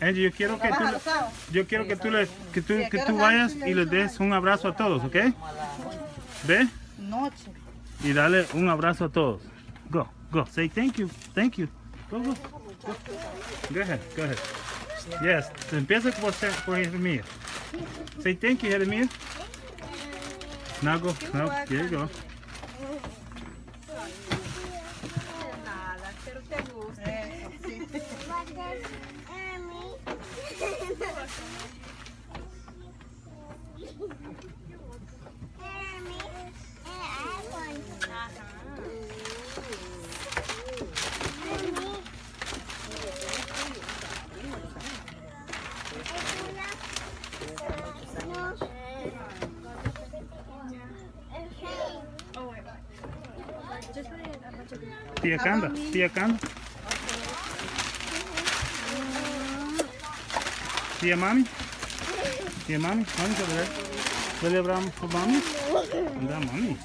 Angie, yo quiero que tú, yo quiero que tú, le, que tú, Sí, ¿a que tú vayas y les des un abrazo a todos, ¿ok? Ve Noche. y dale un abrazo a todos. Go, go. Say thank you, thank you. Go, go. Go, go ahead, go ahead. Yes, empieza por, por Jeremías. Say thank you, Jeremías. Now go, now, there you go. Nada, te. Pia Kanda? Pia Kanda? See your mommy? See your mommy? Mommy's over there. Celebramos for mommy? And that mommy.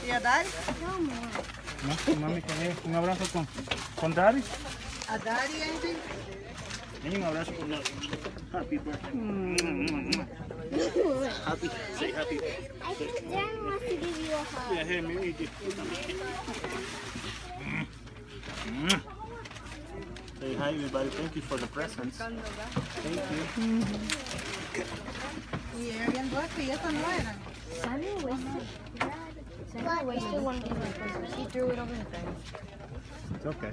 Tia Dari? Nossa, mami, um abraço com, com Dari? A Dari ainda. Vem um abraço com nós. Happy birthday. Mm. Happy. Say happy. I just want to give you a hug. Yeah, hey, me, me, hi, everybody. Thank you for the presents. Thank you. Y habían dos que ya están no eran. Samuel wasted. Samuel wasted one of my presents. He threw it over the fence. It's okay.